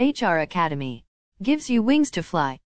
HR Academy gives you wings to fly.